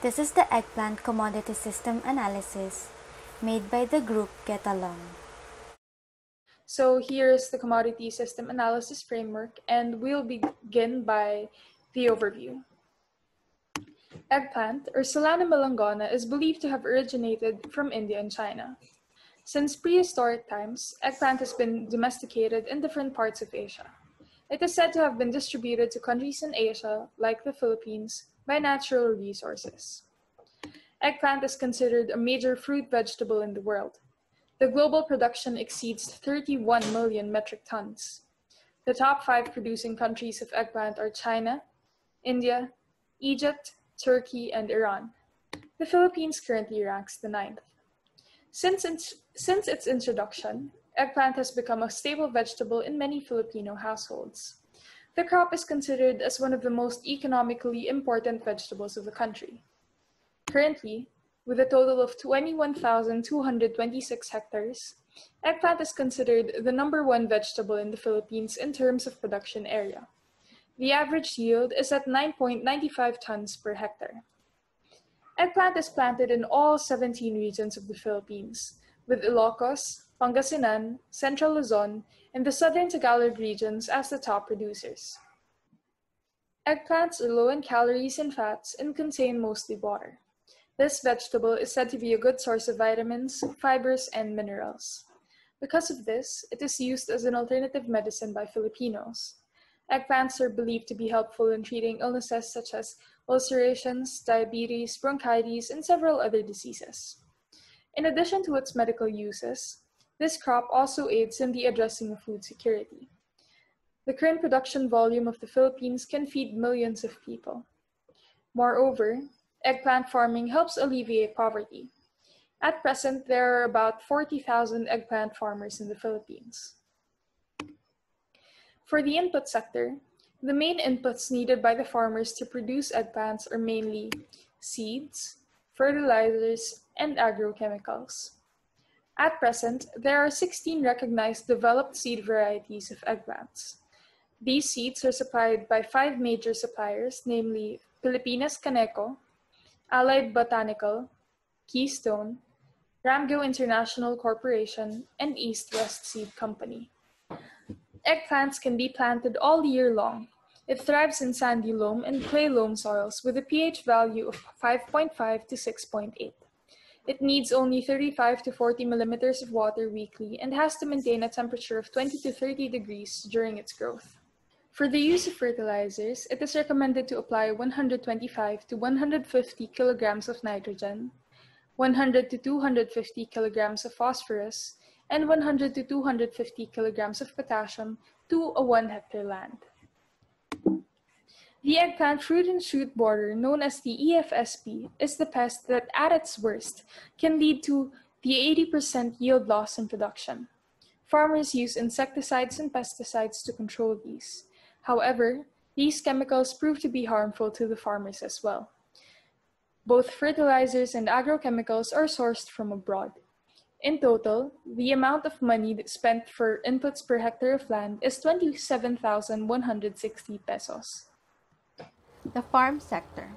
This is the eggplant commodity system analysis made by the group geTALONG. So here's the commodity system analysis framework, and we'll begin by the overview. Eggplant, or Solanum melongena, is believed to have originated from India and China. Since prehistoric times, eggplant has been domesticated in different parts of Asia. It is said to have been distributed to countries in Asia, like the Philippines, by natural resources. Eggplant is considered a major fruit vegetable in the world. The global production exceeds 31 million metric tons. The top five producing countries of eggplant are China, India, Egypt, Turkey, and Iran. The Philippines currently ranks the ninth. Since its, since its introduction, eggplant has become a staple vegetable in many Filipino households. The crop is considered as one of the most economically important vegetables of the country. Currently, with a total of 21,226 hectares, eggplant is considered the number one vegetable in the Philippines in terms of production area. The average yield is at 9.95 tons per hectare. Eggplant is planted in all 17 regions of the Philippines, with Ilocos, Pangasinan, Central Luzon, and the Southern Tagalog regions as the top producers. Eggplants are low in calories and fats and contain mostly water. This vegetable is said to be a good source of vitamins, fibers, and minerals. Because of this, it is used as an alternative medicine by Filipinos. Eggplants are believed to be helpful in treating illnesses such as ulcerations, diabetes, bronchitis, and several other diseases. In addition to its medical uses, this crop also aids in the addressing of food security. The current production volume of the Philippines can feed millions of people. Moreover, eggplant farming helps alleviate poverty. At present, there are about 40,000 eggplant farmers in the Philippines. For the input sector, the main inputs needed by the farmers to produce eggplants are mainly seeds, fertilizers, and agrochemicals. At present, there are 16 recognized developed seed varieties of eggplants. These seeds are supplied by five major suppliers, namely Pilipinas Kaneko, Allied Botanical, Keystone, Ramgo International Corporation, and East West Seed Company. Eggplants can be planted all year long. It thrives in sandy loam and clay loam soils with a pH value of 5.5 to 6.8. It needs only 35 to 40 millimeters of water weekly and has to maintain a temperature of 20 to 30 degrees during its growth. For the use of fertilizers, it is recommended to apply 125 to 150 kilograms of nitrogen, 100 to 250 kilograms of phosphorus, and 100 to 250 kilograms of potassium to a 1 hectare land. The eggplant fruit and shoot borer, known as the EFSB, is the pest that, at its worst, can lead to the 80% yield loss in production. Farmers use insecticides and pesticides to control these. However, these chemicals prove to be harmful to the farmers as well. Both fertilizers and agrochemicals are sourced from abroad. In total, the amount of money spent for inputs per hectare of land is 27,160 pesos. The farm sector.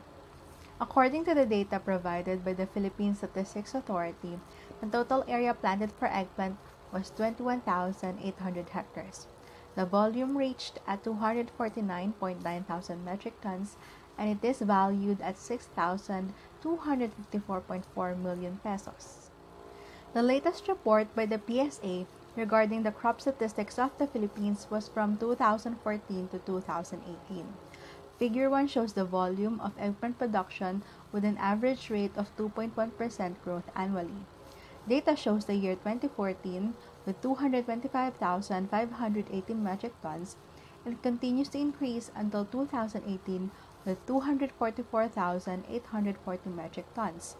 According to the data provided by the Philippine Statistics Authority, the total area planted for eggplant was 21,800 hectares. The volume reached at 249.9 thousand metric tons and it is valued at 6,254.4 million pesos. The latest report by the PSA regarding the crop statistics of the Philippines was from 2014 to 2018. Figure 1 shows the volume of eggplant production with an average rate of 2.1% growth annually. Data shows the year 2014 with 225,580 metric tons and continues to increase until 2018 with 244,840 metric tons.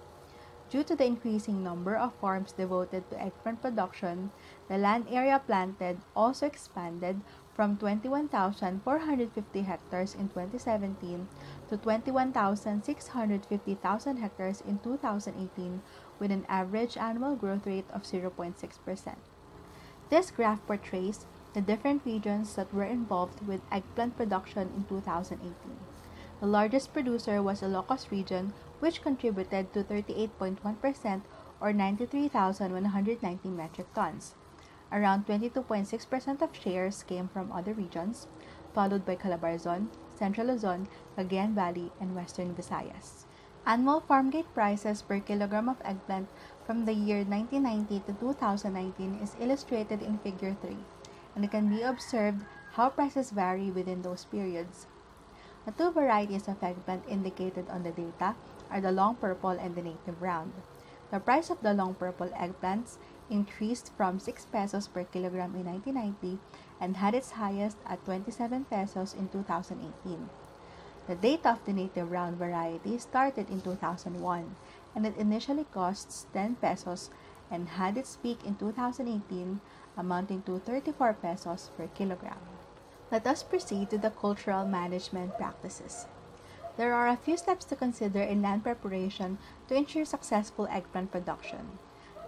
Due to the increasing number of farms devoted to eggplant production, the land area planted also expanded from 21,450 hectares in 2017 to 21,650,000 hectares in 2018 with an average annual growth rate of 0.6%. This graph portrays the different regions that were involved with eggplant production in 2018. The largest producer was the Ilocos region, which contributed to 38.1% or 93,190 metric tons. Around 22.6% of shares came from other regions, followed by Calabarzon, Central Luzon, Cagayan Valley, and Western Visayas. Annual farm gate prices per kilogram of eggplant from the year 1990 to 2019 is illustrated in Figure 3, and it can be observed how prices vary within those periods. The two varieties of eggplant indicated on the data are the long purple and the native round. The price of the long purple eggplants increased from 6 pesos per kilogram in 1990 and had its highest at 27 pesos in 2018. The data of the native round variety started in 2001 and it initially costs 10 pesos and had its peak in 2018 amounting to 34 pesos per kilogram. Let us proceed to the cultural management practices. There are a few steps to consider in land preparation to ensure successful eggplant production.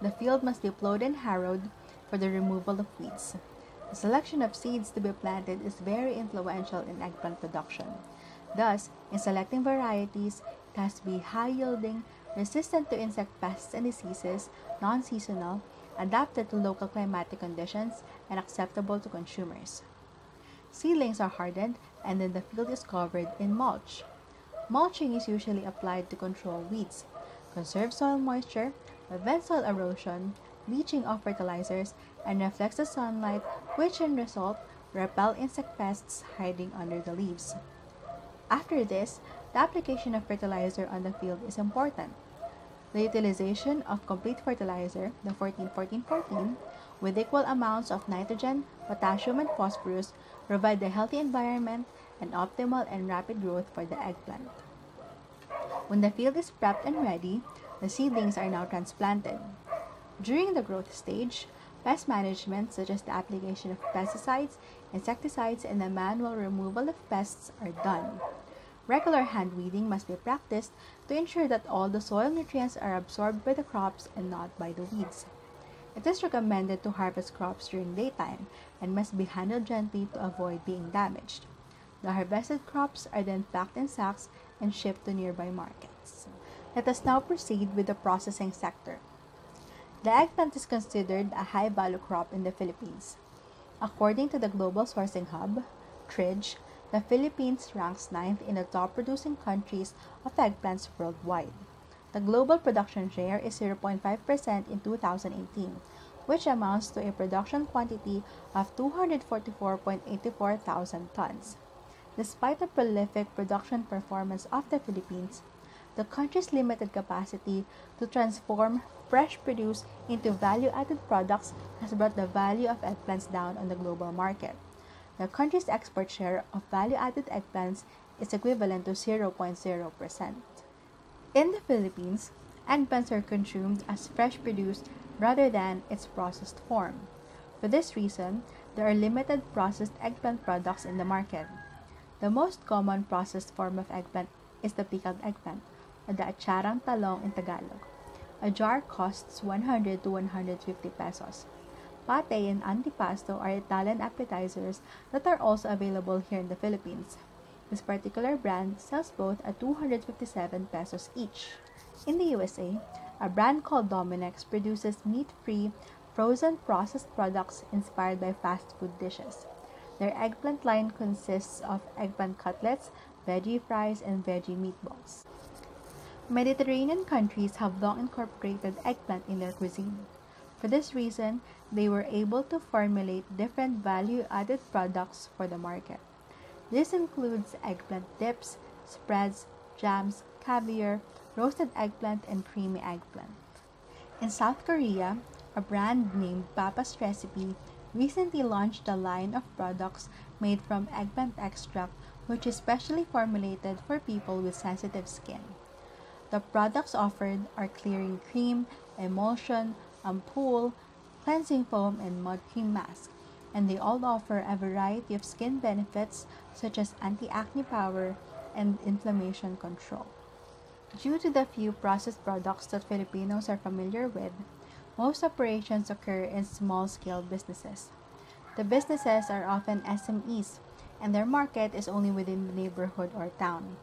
The field must be plowed and harrowed for the removal of weeds. The selection of seeds to be planted is very influential in eggplant production. Thus, in selecting varieties, it has to be high yielding, resistant to insect pests and diseases, non seasonal, adapted to local climatic conditions, and acceptable to consumers. Seedlings are hardened and then the field is covered in mulch. Mulching is usually applied to control weeds, conserve soil moisture, prevent soil erosion, leaching of fertilizers, and reflects the sunlight, which in result repel insect pests hiding under the leaves. After this, the application of fertilizer on the field is important. The utilization of complete fertilizer, the 14-14-14, with equal amounts of nitrogen, potassium, and phosphorus provide a healthy environment and optimal and rapid growth for the eggplant. When the field is prepped and ready, the seedlings are now transplanted. During the growth stage, pest management such as the application of pesticides, insecticides, and the manual removal of pests are done. Regular hand weeding must be practiced to ensure that all the soil nutrients are absorbed by the crops and not by the weeds. It is recommended to harvest crops during daytime and must be handled gently to avoid being damaged. The harvested crops are then packed in sacks and shipped to nearby markets. Let us now proceed with the processing sector. The eggplant is considered a high value crop in the Philippines. According to the Global Sourcing Hub, TRIDGE, the Philippines ranks ninth in the top producing countries of eggplants worldwide. The global production share is 0.5% in 2018, which amounts to a production quantity of 244.84 thousand tons. Despite the prolific production performance of the Philippines, the country's limited capacity to transform fresh produce into value added products has brought the value of eggplants down on the global market. The country's export share of value added eggplants is equivalent to 0.0%. In the Philippines, eggplants are consumed as fresh produce rather than its processed form. For this reason, there are limited processed eggplant products in the market. The most common processed form of eggplant is the pickled eggplant, the acharang talong in Tagalog. A jar costs 100 to 150 pesos. Pate and antipasto are Italian appetizers that are also available here in the Philippines. This particular brand sells both at 257 pesos each. In the USA, a brand called Dominex produces meat-free, frozen processed products inspired by fast food dishes. Their eggplant line consists of eggplant cutlets, veggie fries, and veggie meatballs. Mediterranean countries have long incorporated eggplant in their cuisine. For this reason, they were able to formulate different value-added products for the market. This includes eggplant dips, spreads, jams, caviar, roasted eggplant, and creamy eggplant. In South Korea, a brand named Papa's Recipe recently launched a line of products made from eggplant extract which is specially formulated for people with sensitive skin. The products offered are clearing cream, emulsion, ampoule, cleansing foam, and mud cream mask and they all offer a variety of skin benefits such as anti-acne power and inflammation control. Due to the few processed products that Filipinos are familiar with, most operations occur in small-scale businesses. The businesses are often SMEs, and their market is only within the neighborhood or town.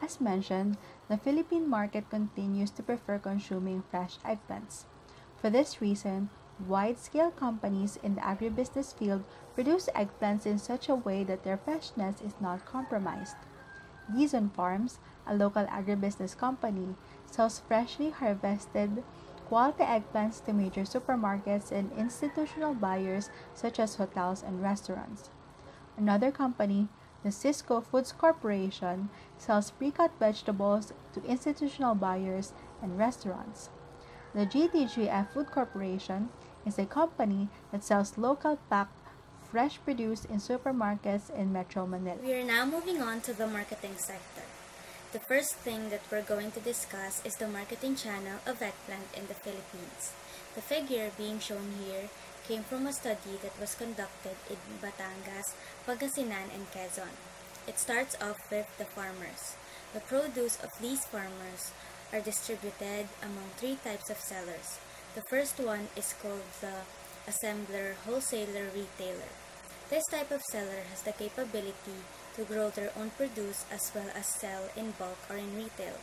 As mentioned, the Philippine market continues to prefer consuming fresh eggplants. For this reason, wide-scale companies in the agribusiness field produce eggplants in such a way that their freshness is not compromised. Dizon Farms, a local agribusiness company, sells freshly harvested quality eggplants to major supermarkets and institutional buyers such as hotels and restaurants. Another company, the Cisco Foods Corporation sells pre-cut vegetables to institutional buyers and restaurants. The GTGF Food Corporation is a company that sells local packed fresh produce in supermarkets in Metro Manila. We are now moving on to the marketing sector. The first thing that we're going to discuss is the marketing channel of eggplant in the Philippines. The figure being shown here came from a study that was conducted in Batangas, Pangasinan, and Quezon. It starts off with the farmers. The produce of these farmers are distributed among three types of sellers. The first one is called the assembler, wholesaler, retailer. This type of seller has the capability to grow their own produce as well as sell in bulk or in retail.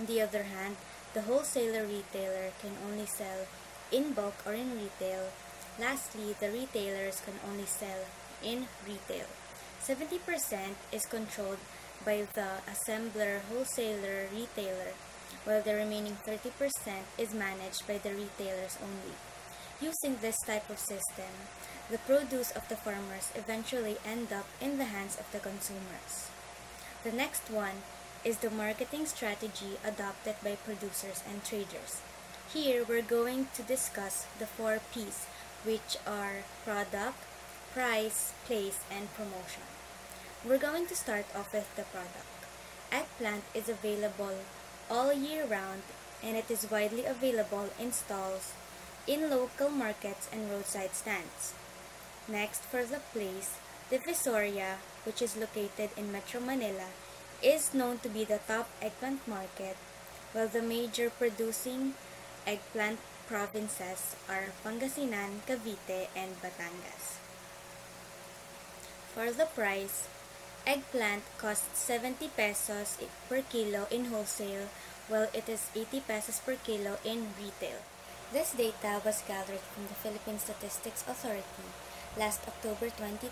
On the other hand, the wholesaler retailer can only sell in bulk or in retail Lastly, the retailers can only sell in retail. 70% is controlled by the assembler, wholesaler, retailer, while the remaining 30% is managed by the retailers only. Using this type of system, the produce of the farmers eventually end up in the hands of the consumers. The next one is the marketing strategy adopted by producers and traders. Here, we're going to discuss the four P's which are product, price, place, and promotion. We're going to start off with the product. Eggplant is available all year round and it is widely available in stalls, in local markets and roadside stands. Next, for the place, Divisoria, which is located in Metro Manila, is known to be the top eggplant market, while the major producing eggplant provinces are Pangasinan, Cavite, and Batangas. For the price, eggplant costs 70 pesos per kilo in wholesale while it is 80 pesos per kilo in retail. This data was gathered from the Philippine Statistics Authority last October 2020.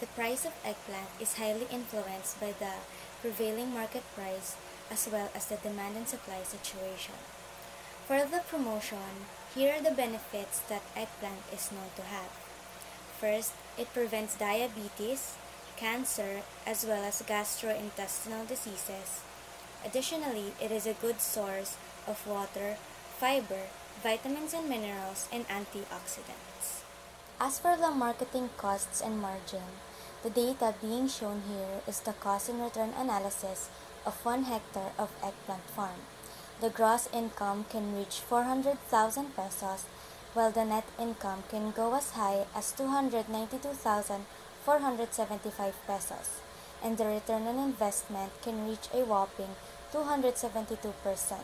The price of eggplant is highly influenced by the prevailing market price as well as the demand and supply situation. For the promotion, here are the benefits that eggplant is known to have. First, it prevents diabetes, cancer, as well as gastrointestinal diseases. Additionally, it is a good source of water, fiber, vitamins and minerals, and antioxidants. As for the marketing costs and margin, the data being shown here is the cost and return analysis of 1 hectare of eggplant farm the gross income can reach 400,000 pesos, while the net income can go as high as 292,475 pesos, and the return on investment can reach a whopping 272%.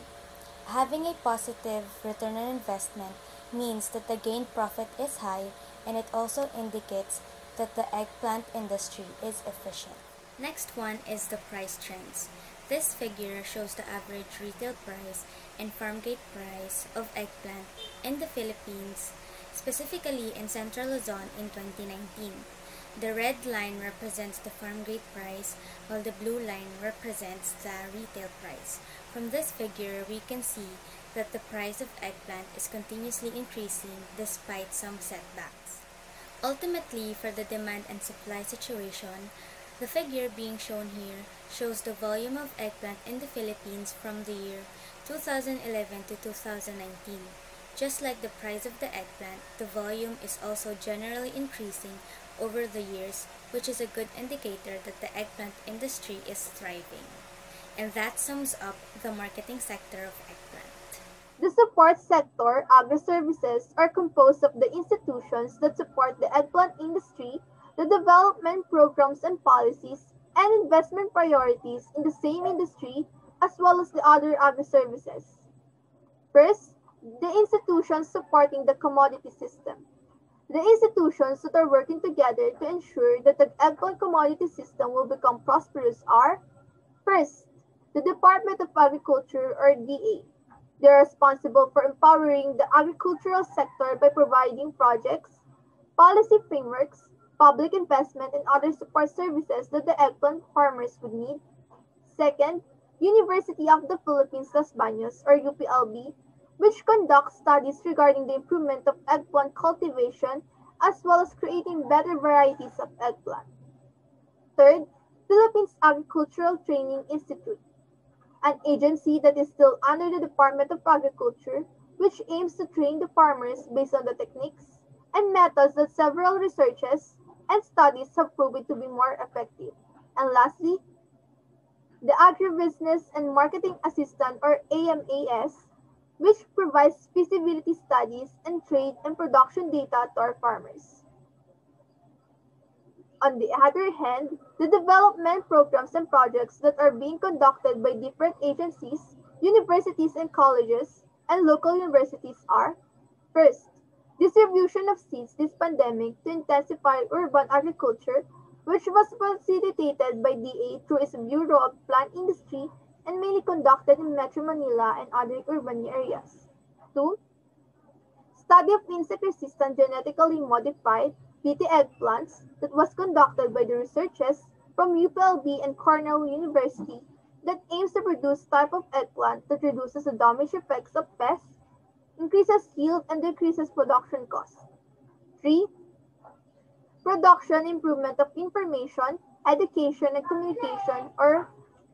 Having a positive return on investment means that the gain profit is high and it also indicates that the eggplant industry is efficient. Next one is the price trends. This figure shows the average retail price and farm gate price of eggplant in the Philippines, specifically in Central Luzon in 2019. The red line represents the farm gate price, while the blue line represents the retail price. From this figure, we can see that the price of eggplant is continuously increasing despite some setbacks. Ultimately, for the demand and supply situation, the figure being shown here shows the volume of eggplant in the Philippines from the year 2011 to 2019. Just like the price of the eggplant, the volume is also generally increasing over the years, which is a good indicator that the eggplant industry is thriving. And that sums up the marketing sector of eggplant. The support sector, agri-services, are composed of the institutions that support the eggplant industry the development programs and policies, and investment priorities in the same industry as well as the other agri-services. First, the institutions supporting the commodity system. The institutions that are working together to ensure that the eggplant commodity system will become prosperous are First, the Department of Agriculture or DA. They're responsible for empowering the agricultural sector by providing projects, policy frameworks, public investment, and other support services that the eggplant farmers would need. Second, University of the Philippines Los Baños or UPLB, which conducts studies regarding the improvement of eggplant cultivation as well as creating better varieties of eggplant. Third, Philippines Agricultural Training Institute, an agency that is still under the Department of Agriculture, which aims to train the farmers based on the techniques and methods that several researches and studies have proven to be more effective. And lastly, the Agribusiness and Marketing Assistant or AMAS, which provides feasibility studies and trade and production data to our farmers. On the other hand, the development programs and projects that are being conducted by different agencies, universities and colleges, and local universities are first, distribution of seeds this pandemic to intensify urban agriculture, which was facilitated by DA through its Bureau of Plant Industry and mainly conducted in Metro Manila and other urban areas. 2. Study of insect-resistant genetically modified BT eggplants that was conducted by the researchers from UPLB and Cornell University that aims to produce type of eggplant that reduces the damage effects of pests increases yield and decreases production costs. 3. Production improvement of information, education, and communication or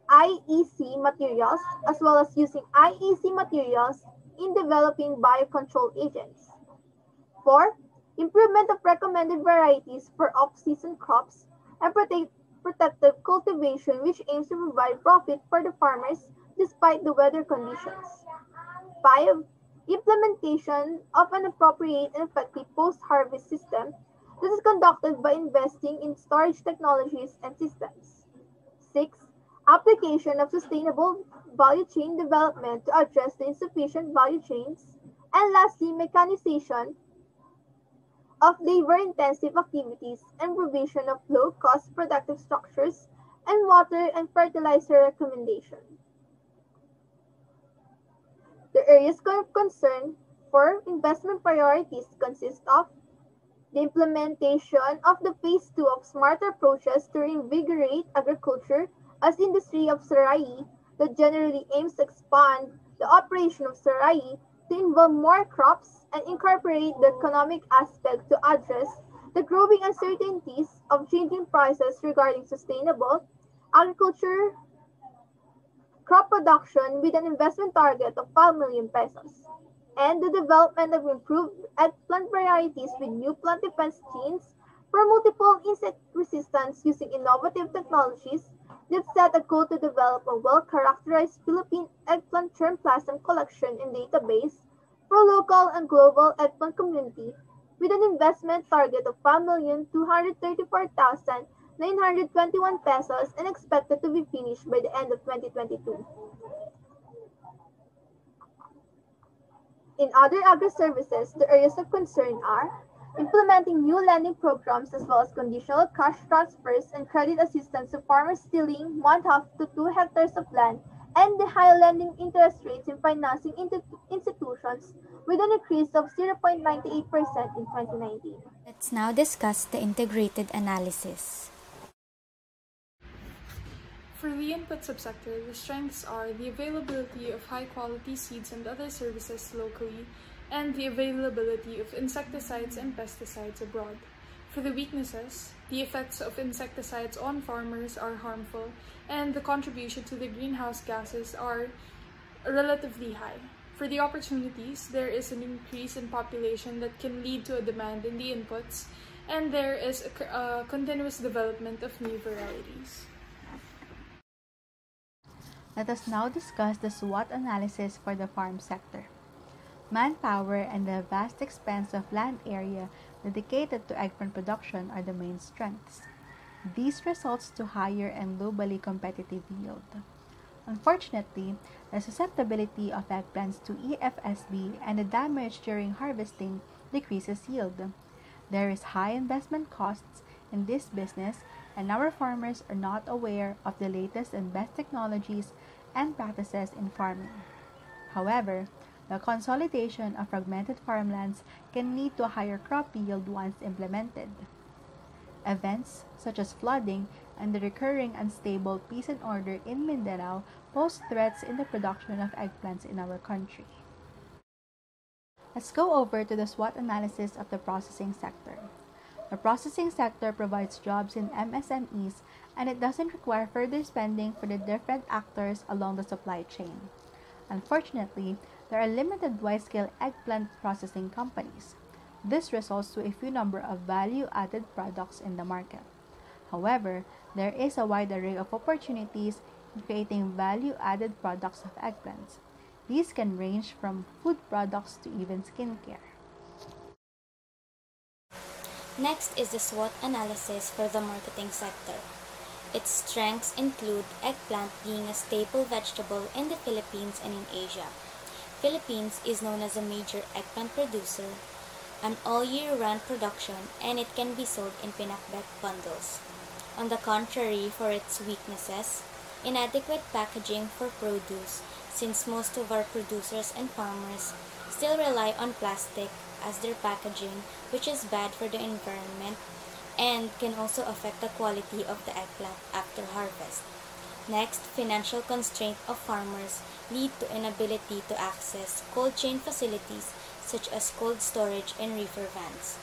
IEC materials, as well as using IEC materials in developing biocontrol agents. 4. Improvement of recommended varieties for off-season crops and protect, protective cultivation which aims to provide profit for the farmers despite the weather conditions. 5 implementation of an appropriate and effective post-harvest system that is conducted by investing in storage technologies and systems. 6. Application of sustainable value chain development to address the insufficient value chains. And lastly, mechanization of labor-intensive activities and provision of low-cost productive structures and water and fertilizer recommendation. The areas of concern for investment priorities consist of the implementation of the phase 2 of smart approaches to reinvigorate agriculture as industry of Sarai that generally aims to expand the operation of Sarai to involve more crops and incorporate the economic aspect to address the growing uncertainties of changing prices regarding sustainable agriculture crop production with an investment target of 5 million pesos, and the development of improved eggplant varieties with new plant defense genes for multiple insect resistance using innovative technologies that set a goal to develop a well-characterized Philippine eggplant germplasm collection and database for local and global eggplant community with an investment target of 5,234,000 921 pesos and expected to be finished by the end of 2022. In other agri-services, the areas of concern are implementing new lending programs as well as conditional cash transfers and credit assistance to farmers stealing one half to two hectares of land and the high lending interest rates in financing institutions with an increase of 0.98% in 2019. Let's now discuss the integrated analysis. For the input subsector, the strengths are the availability of high-quality seeds and other services locally, and the availability of insecticides and pesticides abroad. For the weaknesses, the effects of insecticides on farmers are harmful, and the contribution to the greenhouse gases are relatively high. For the opportunities, there is an increase in population that can lead to a demand in the inputs, and there is a, a uh, continuous development of new varieties. Let us now discuss the SWOT analysis for the farm sector. Manpower and the vast expanse of land area dedicated to eggplant production are the main strengths. These results to higher and globally competitive yield. Unfortunately, the susceptibility of eggplants to EFSB and the damage during harvesting decreases yield. There is high investment costs in this business and our farmers are not aware of the latest and best technologies and practices in farming. However, the consolidation of fragmented farmlands can lead to a higher crop yield once implemented. Events such as flooding and the recurring unstable peace and order in Mindanao pose threats in the production of eggplants in our country. Let's go over to the SWOT analysis of the processing sector. The processing sector provides jobs in MSMEs and it doesn't require further spending for the different actors along the supply chain. Unfortunately, there are limited wide-scale eggplant processing companies. This results to a few number of value-added products in the market. However, there is a wide array of opportunities in creating value-added products of eggplants. These can range from food products to even skincare. Next is the SWOT analysis for the marketing sector. Its strengths include eggplant being a staple vegetable in the Philippines and in Asia. Philippines is known as a major eggplant producer, an all-year-round production, and it can be sold in pinakbet bundles. On the contrary, for its weaknesses, inadequate packaging for produce, since most of our producers and farmers still rely on plastic as their packaging, which is bad for the environment and can also affect the quality of the eggplant after harvest. Next, financial constraint of farmers lead to inability to access cold chain facilities such as cold storage and reefer vans.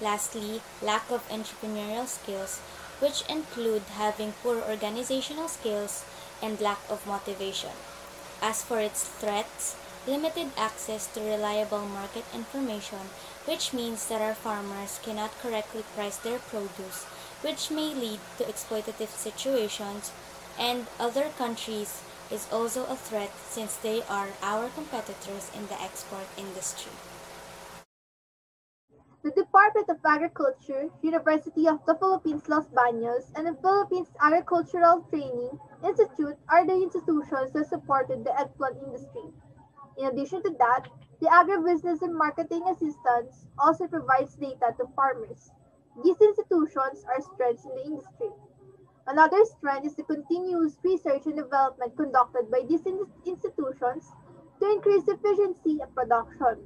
Lastly, lack of entrepreneurial skills which include having poor organizational skills and lack of motivation. As for its threats, limited access to reliable market information, which means that our farmers cannot correctly price their produce, which may lead to exploitative situations, and other countries is also a threat since they are our competitors in the export industry. The Department of Agriculture, University of the Philippines Los Baños, and the Philippines Agricultural Training Institute are the institutions that supported the eggplant industry. In addition to that, the Agribusiness and Marketing Assistance also provides data to farmers. These institutions are strengths in the industry. Another strength is the continuous research and development conducted by these in institutions to increase efficiency of production.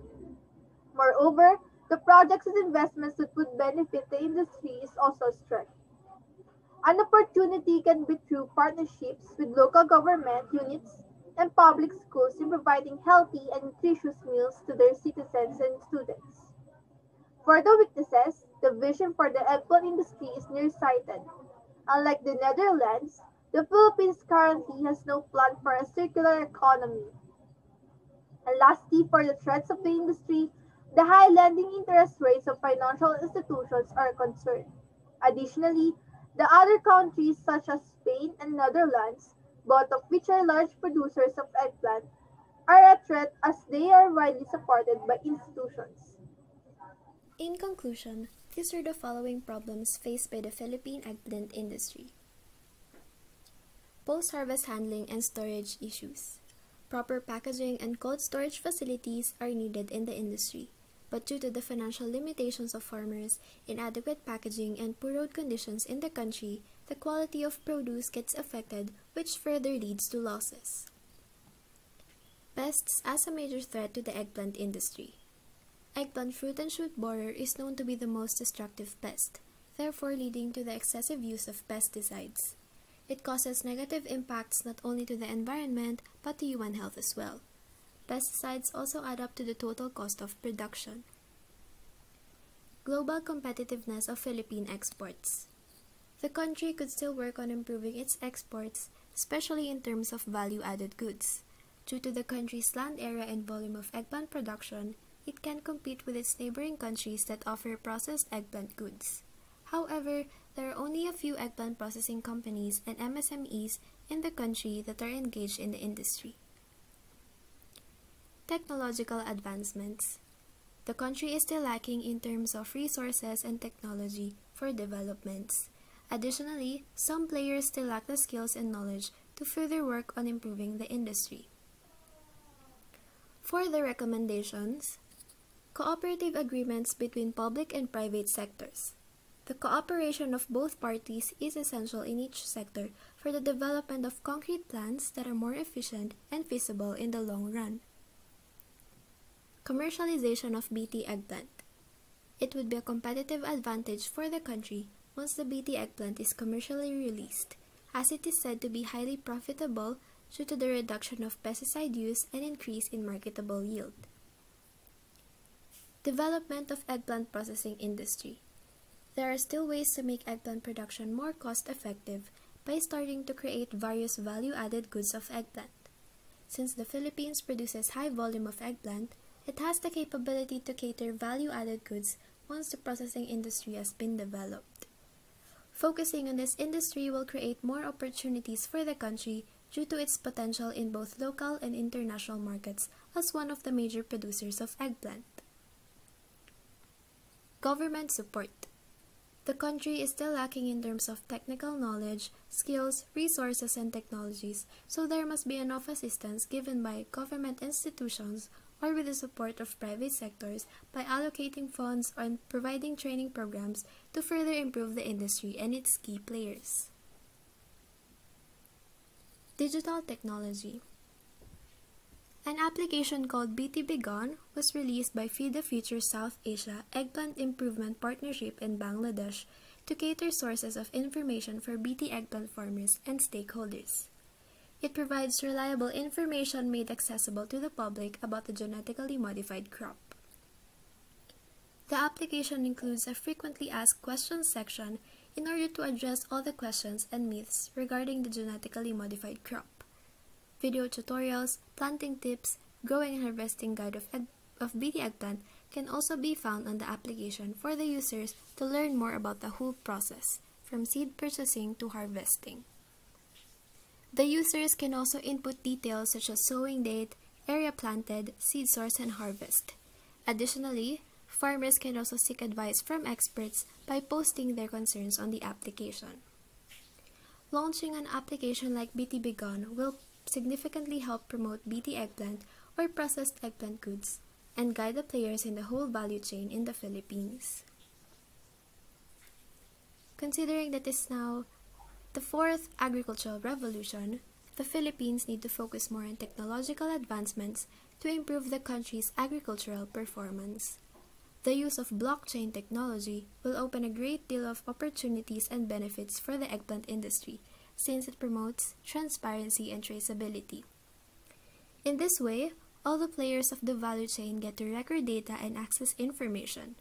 Moreover, the projects and investments that would benefit the industry is also a strength. An opportunity can be through partnerships with local government units and public schools in providing healthy and nutritious meals to their citizens and students. For the weaknesses, the vision for the eggplant industry is nearsighted. Unlike the Netherlands, the Philippines currently has no plan for a circular economy. And lastly, for the threats of the industry, the high lending interest rates of financial institutions are a concern. Additionally, the other countries such as Spain and Netherlands, both of which are large producers of eggplant, are a threat as they are widely supported by institutions. In conclusion, these are the following problems faced by the Philippine eggplant industry. Post-harvest handling and storage issues. Proper packaging and cold storage facilities are needed in the industry but due to the financial limitations of farmers, inadequate packaging, and poor road conditions in the country, the quality of produce gets affected, which further leads to losses. Pests as a major threat to the eggplant industry. Eggplant fruit and shoot borer is known to be the most destructive pest, therefore leading to the excessive use of pesticides. It causes negative impacts not only to the environment but to human health as well. Pesticides also add up to the total cost of production. Global competitiveness of Philippine exports. The country could still work on improving its exports, especially in terms of value-added goods. Due to the country's land area and volume of eggplant production, it can compete with its neighboring countries that offer processed eggplant goods. However, there are only a few eggplant processing companies and MSMEs in the country that are engaged in the industry. Technological advancements. The country is still lacking in terms of resources and technology for developments. Additionally, some players still lack the skills and knowledge to further work on improving the industry. For the recommendations, cooperative agreements between public and private sectors, The cooperation of both parties is essential in each sector for the development of concrete plans that are more efficient and feasible in the long run. Commercialization of BT eggplant. It would be a competitive advantage for the country once the BT eggplant is commercially released, as it is said to be highly profitable due to the reduction of pesticide use and increase in marketable yield. Development of eggplant processing industry. There are still ways to make eggplant production more cost effective by starting to create various value-added goods of eggplant. Since the Philippines produces high volume of eggplant, it has the capability to cater value-added goods once the processing industry has been developed. Focusing on this industry will create more opportunities for the country due to its potential in both local and international markets as one of the major producers of eggplant. Government support. The country is still lacking in terms of technical knowledge, skills, resources, and technologies, so there must be enough assistance given by government institutions or with the support of private sectors by allocating funds and providing training programs to further improve the industry and its key players. Digital Technology An application called BT Begun was released by Feed the Future South Asia Eggplant Improvement Partnership in Bangladesh to cater sources of information for BT eggplant farmers and stakeholders. It provides reliable information made accessible to the public about the genetically modified crop. The application includes a frequently asked questions section in order to address all the questions and myths regarding the genetically modified crop. Video tutorials, planting tips, growing and harvesting guide of, of BT eggplant can also be found on the application for the users to learn more about the whole process, from seed purchasing to harvesting. The users can also input details such as sowing date, area planted, seed source, and harvest. Additionally, farmers can also seek advice from experts by posting their concerns on the application. Launching an application like BT Begun will significantly help promote BT eggplant or processed eggplant goods and guide the players in the whole value chain in the Philippines. Considering that it's now the fourth agricultural revolution, the Philippines need to focus more on technological advancements to improve the country's agricultural performance. The use of blockchain technology will open a great deal of opportunities and benefits for the eggplant industry since it promotes transparency and traceability. In this way, all the players of the value chain get to record data and access information.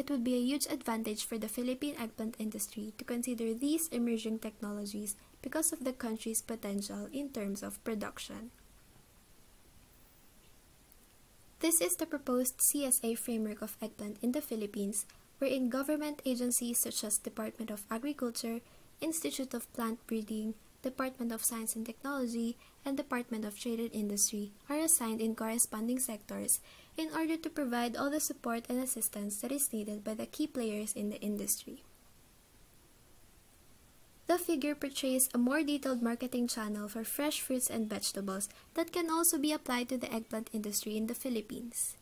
It would be a huge advantage for the Philippine eggplant industry to consider these emerging technologies because of the country's potential in terms of production. This is the proposed CSA framework of eggplant in the Philippines, wherein government agencies such as Department of Agriculture, Institute of Plant Breeding, Department of Science and Technology, and Department of Trade and Industry are assigned in corresponding sectors in order to provide all the support and assistance that is needed by the key players in the industry. The figure portrays a more detailed marketing channel for fresh fruits and vegetables that can also be applied to the eggplant industry in the Philippines.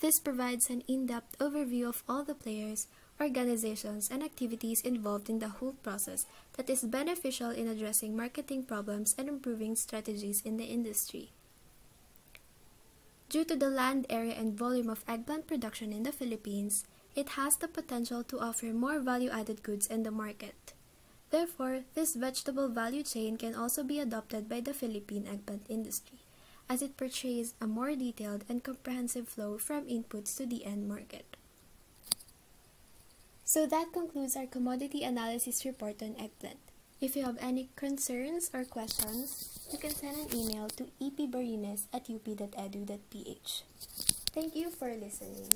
This provides an in-depth overview of all the players, organizations, and activities involved in the whole process that is beneficial in addressing marketing problems and improving strategies in the industry. Due to the land area and volume of eggplant production in the Philippines, it has the potential to offer more value-added goods in the market. Therefore, this vegetable value chain can also be adopted by the Philippine eggplant industry, as it portrays a more detailed and comprehensive flow from inputs to the end market. So that concludes our commodity analysis report on eggplant. If you have any concerns or questions, you can send an email to epborines at up.edu.ph. Thank you for listening.